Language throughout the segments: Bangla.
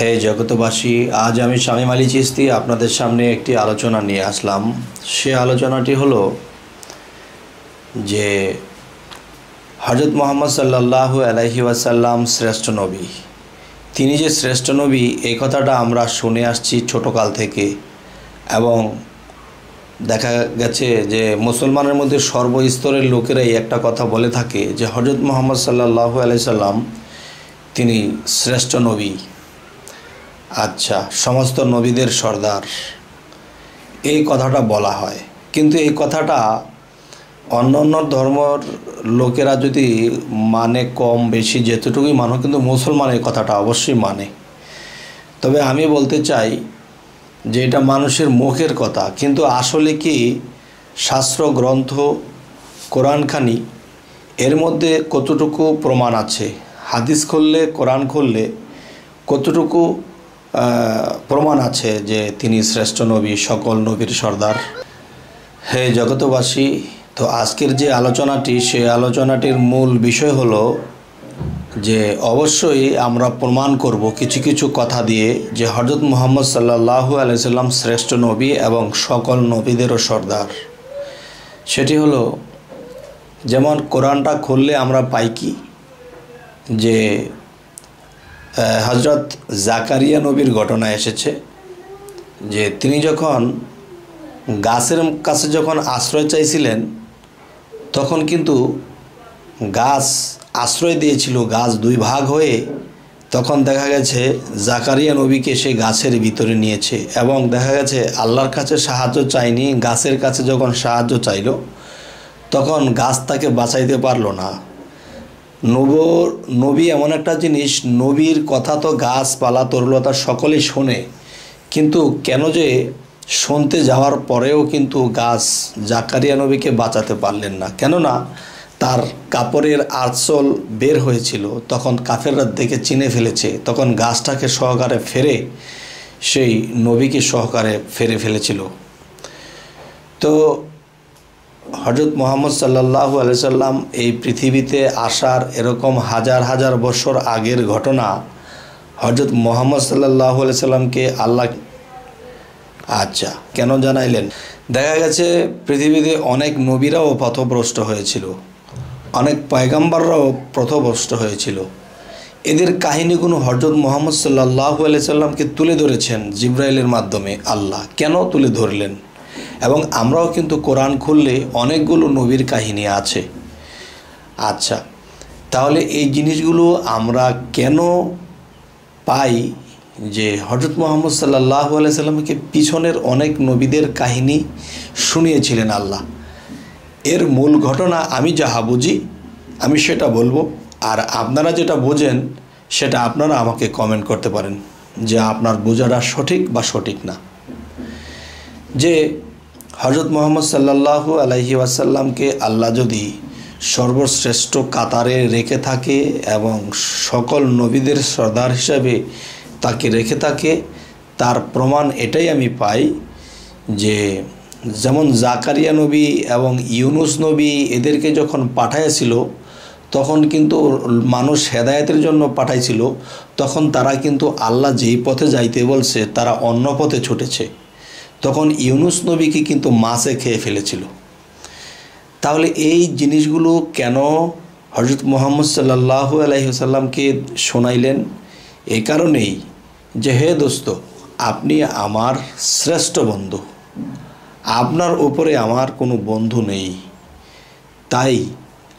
হে জগতবাসী আজ আমি স্বামী আলী চিস্তি আপনাদের সামনে একটি আলোচনা নিয়ে আসলাম। সে আলোচনাটি হলো যে হজরত মোহাম্মদ সাল্লাহ আলহি ওয়াসাল্লাম শ্রেষ্ঠ নবী। তিনি যে শ্রেষ্ঠ নবী, এই কথাটা আমরা শুনে আসছি ছোটোকাল থেকে এবং দেখা গেছে যে মুসলমানের মধ্যে সর্বস্তরের লোকেরাই একটা কথা বলে থাকে যে হজরত মোহাম্মদ সাল্লাহ আলাই সাল্লাম তিনি শ্রেষ্ঠ নবী। আচ্ছা সমস্ত নবীদের সর্দার। এই কথাটা বলা হয়। কিন্তু এই কথাটা অন্য অন্য ধর্মর লোকেরা যদি মানে কম বেশি যেতটুকুই মানো, কিন্তু মুসলমান এই কথাটা অবশ্যই মানে। তবে আমি বলতে চাই যে এটা মানুষের মুখের কথা। কিন্তু আসলে কি শাস্ত্র গ্রন্থ কোরআনখানি এর মধ্যে কতটুকু প্রমাণ আছে? হাদিস খুললে, কোরআন খুললে কতটুকু প্রমাণ আছে যে তিনি শ্রেষ্ঠ নবী, সকল নবীর সর্দার। হে জগতবাসী তো আজকের যে আলোচনাটি, সে আলোচনাটির মূল বিষয় হলো যে অবশ্যই আমরা প্রমাণ করব কিছু কিছু কথা দিয়ে যে হজরত মোহাম্মদ সাল্লাহু আলাইসাল্লাম শ্রেষ্ঠ নবী এবং সকল নবীদেরও সর্দার। সেটি হলো, যেমন কোরআনটা খুললে আমরা পাই কি? যে হজরত জাকারিয়া নবীর ঘটনা এসেছে যে তিনি যখন গাছের কাছে যখন আশ্রয় চাইছিলেন, তখন কিন্তু গাছ আশ্রয় দিয়েছিল, গাছ দুই ভাগ হয়ে। তখন দেখা গেছে জাকারিয়া নবীকে সে গাছের ভিতরে নিয়েছে এবং দেখা গেছে আল্লাহর কাছে সাহায্য চাইনি গাছের কাছে যখন সাহায্য চাইল, তখন গাছ তাকে বাঁচাইতে পারল না। নব নবী এমন একটা জিনিস, নবীর কথা তো গাছপালা তরুলতা সকলেই শোনে। কিন্তু কেন যে শুনতে যাওয়ার পরেও কিন্তু গাছ জাকারিয়া নবীকে বাঁচাতে পারলেন না। কেননা তার কাপড়ের আঁচল বের হয়েছিল, তখন কাফেররা দেখে চিনে ফেলেছে, তখন গাছটাকে সহকারে ফেরে সেই নবীকে সহকারে ফেরে ফেলেছিল। তো হজরত মোহাম্মদ সাল্লাহু আলাইসাল্লাম এই পৃথিবীতে আসার এরকম হাজার হাজার বছর আগের ঘটনা হজরত মোহাম্মদ সাল্লাহু আলাইসাল্লামকে আল্লাহ আচ্ছা কেন জানাইলেন? দেখা গেছে পৃথিবীতে অনেক নবীরাও পথভ্রষ্ট হয়েছিল, অনেক পয়গাম্বাররাও পথভ্রষ্ট হয়েছিল। এদের কাহিনীগুলো হজরত মোহাম্মদ সাল্লাহু আলাইসাল্লামকে তুলে ধরেছেন জিব্রাইলের মাধ্যমে? আল্লাহ, কেন তুলে ধরলেন? এবং আমরাও কিন্তু কোরআন খুললে অনেকগুলো নবীর কাহিনী আছে। আচ্ছা তাহলে এই জিনিসগুলো আমরা কেন পাই যে হজরত মোহাম্মদ সাল্লাহ আলাইসাল্লামকে পিছনের অনেক নবীদের কাহিনী শুনিয়েছিলেন আল্লাহ? এর মূল ঘটনা আমি যাহা বুঝি, আমি সেটা বলব। আর আপনারা যেটা বোঝেন, সেটা আপনারা আমাকে কমেন্ট করতে পারেন যে আপনার বোঝাটা সঠিক বা সঠিক না। যে হজরত মোহাম্মদ সাল্লাহু আলহি ওয়াসাল্লামকে আল্লাহ যদি সর্বশ্রেষ্ঠ কাতারে রেখে থাকে এবং সকল নবীদের সর্দার হিসাবে তাকে রেখে থাকে, তার প্রমাণ এটাই আমি পাই যে যেমন জাকারিয়া নবী এবং ইউনুস নবী এদেরকে যখন পাঠাইছিল তখন কিন্তু মানুষ হেদায়তের জন্য পাঠাইছিল, তখন তারা কিন্তু আল্লাহ যেই পথে যাইতে বলছে, তারা অন্য পথে ছুটেছে। তখন ইউনুস নবীকে কিন্তু মাছে খেয়ে ফেলেছিল। তাহলে এই জিনিসগুলো কেন হজরত মোহাম্মদ সাল্লাহ আলহিসাল্লামকে শোনাইলেন? এ কারণেই যে, হে দোস্ত, আপনি আমার শ্রেষ্ঠ বন্ধু। আপনার উপরে আমার কোনো বন্ধু নেই। তাই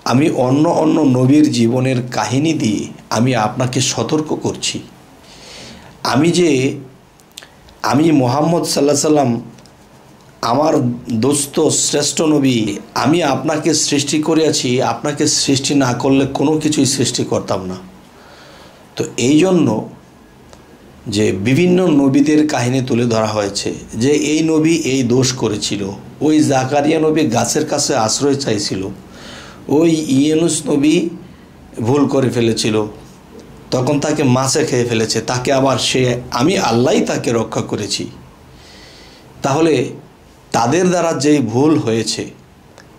আমি অন্য অন্য নবীর জীবনের কাহিনী দিয়ে আমি আপনাকে সতর্ক করছি। আমি যে আমি মোহাম্মদ সাল্লাহ সাল্লাম, আমার দোস্ত, শ্রেষ্ঠ নবী, আমি আপনাকে সৃষ্টি করিয়াছি, আপনাকে সৃষ্টি না করলে কোনো কিছুই সৃষ্টি করতাম না। তো এই জন্য যে বিভিন্ন নবীদের কাহিনী তুলে ধরা হয়েছে, যে এই নবী এই দোষ করেছিল, ওই জাকারিয়া নবী গাছের কাছে আশ্রয় চাইছিল, ওই ইয়েনুস নবী ভুল করে ফেলেছিল তখন তাকে মাছে খেয়ে ফেলেছে, তাকে আবার সে, আমি আল্লাহই তাকে রক্ষা করেছি। তাহলে তাদের দ্বারা যেই ভুল হয়েছে,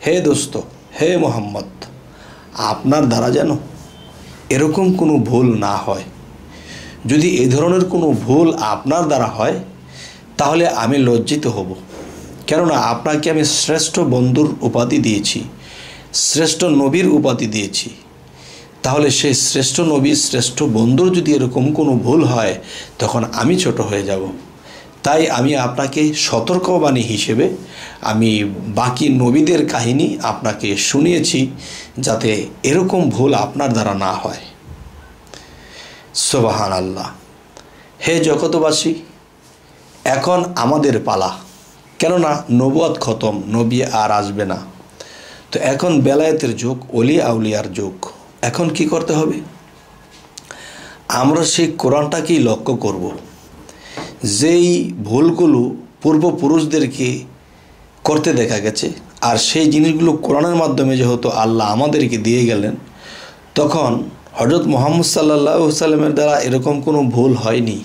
হে দোস্ত, হে মোহাম্মদ, আপনার দ্বারা যেন এরকম কোনো ভুল না হয়। যদি এ ধরনের কোনো ভুল আপনার দ্বারা হয়, তাহলে আমি লজ্জিত হব। কেননা আপনাকে আমি শ্রেষ্ঠ বন্ধুর উপাধি দিয়েছি, শ্রেষ্ঠ নবীর উপাধি দিয়েছি। তাহলে সেই শ্রেষ্ঠ নবী, শ্রেষ্ঠ বন্ধুর যদি এরকম কোনো ভুল হয়, তখন আমি ছোট হয়ে যাব। তাই আমি আপনাকে সতর্কবাণী হিসেবে আমি বাকি নবীদের কাহিনী আপনাকে শুনিয়েছি যাতে এরকম ভুল আপনার দ্বারা না হয়। সোবাহান আল্লাহ হে জগতবাসী এখন আমাদের পালা। কেননা নবুয়াদ খতম, নবী আর আসবে না। তো এখন বেলায়েতের যুগ অলি আউলিয়ার যুগ। এখন কি করতে হবে? আমরা সেই কোরআনটাকেই লক্ষ্য করব। যেই ভুলগুলো পূর্বপুরুষদেরকে করতে দেখা গেছে, আর সেই জিনিসগুলো কোরআনের মাধ্যমে যেহেতু আল্লাহ আমাদেরকে দিয়ে গেলেন, তখন হজরত মোহাম্মদ সাল্লাহ সাল্লামের দ্বারা এরকম কোনো ভুল হয়নি।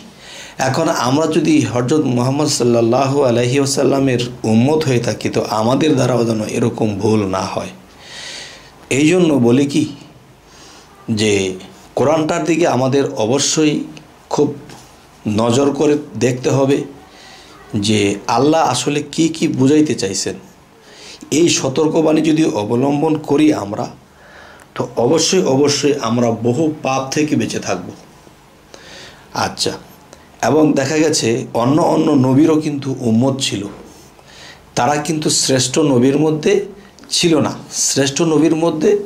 এখন আমরা যদি হজরত মোহাম্মদ সাল্লাহ আলহি আসাল্লামের উম্মত হয়ে থাকি, তো আমাদের দ্বারাও যেন এরকম ভুল না হয়। এই জন্য বলি কি যে কোরআনটার দিকে আমাদের অবশ্যই খুব নজর করে দেখতে হবে যে আল্লাহ আসলে কি কি বুঝাইতে চাইছেন। এই সতর্কবাণী যদি অবলম্বন করি আমরা, তো অবশ্যই অবশ্যই আমরা বহু পাপ থেকে বেঁচে থাকব। আচ্ছা এবং দেখা গেছে অন্য অন্য নবীরও কিন্তু উম্মত ছিল। তারা কিন্তু শ্রেষ্ঠ নবীর মধ্যে ছিল না। শ্রেষ্ঠ নবীর মধ্যে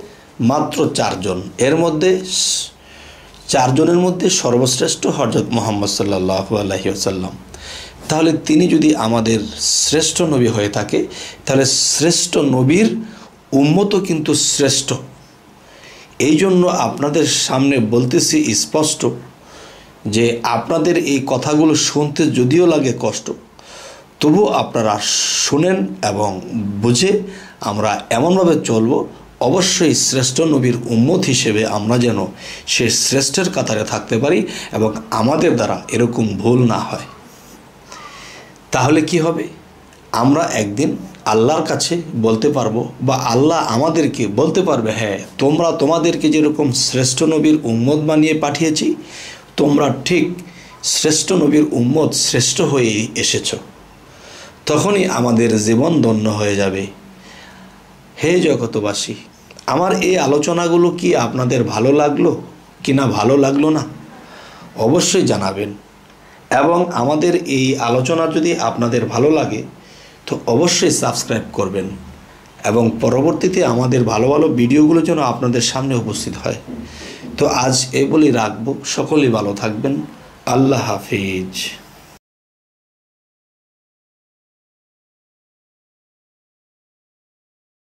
মাত্র চারজন। এর মধ্যে চারজনের মধ্যে সর্বশ্রেষ্ঠ হজরত মোহাম্মদ সাল্লাহ আলহি আসাল্লাম তাহলে তিনি যদি আমাদের শ্রেষ্ঠ নবী হয়ে থাকে, তাহলে শ্রেষ্ঠ নবীর উন্মত কিন্তু শ্রেষ্ঠ। এই জন্য আপনাদের সামনে বলতেছি স্পষ্ট যে আপনাদের এই কথাগুলো শুনতে যদিও লাগে কষ্ট তবু আপনারা শুনেন এবং বুঝে আমরা এমনভাবে চলব অবশ্যই শ্রেষ্ঠ নবীর উম্মত হিসেবে আমরা যেন সে শ্রেষ্ঠের কাতারে থাকতে পারি এবং আমাদের দ্বারা এরকম ভুল না হয়। তাহলে কি হবে? আমরা একদিন আল্লাহর কাছে বলতে পারব বা আল্লাহ আমাদেরকে বলতে পারবে হ্যাঁ তোমরা তোমাদেরকে যেরকম শ্রেষ্ঠ নবীর উম্মত বানিয়ে পাঠিয়েছি, তোমরা ঠিক শ্রেষ্ঠ নবীর উম্মত শ্রেষ্ঠ হয়ে এসেছ। তখনই আমাদের জীবন ধন্য হয়ে যাবে। হে জগতবাসী আমার এই আলোচনাগুলো কি আপনাদের ভালো লাগল কি না ভালো লাগল না? অবশ্যই জানাবেন। এবং আমাদের এই আলোচনা যদি আপনাদের ভালো লাগে, তো অবশ্যই সাবস্ক্রাইব করবেন। এবং পরবর্তীতে আমাদের ভালো ভালো ভিডিওগুলো যেন আপনাদের সামনে উপস্থিত হয়। তো আজ এই বলেই রাখব। সকলেই ভালো থাকবেন। আল্লাহ হাফিজ।